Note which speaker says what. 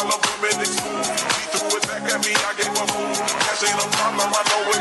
Speaker 1: all of them in the school. He threw it back at me, I gave a move. Cash ain't a problem, I know it.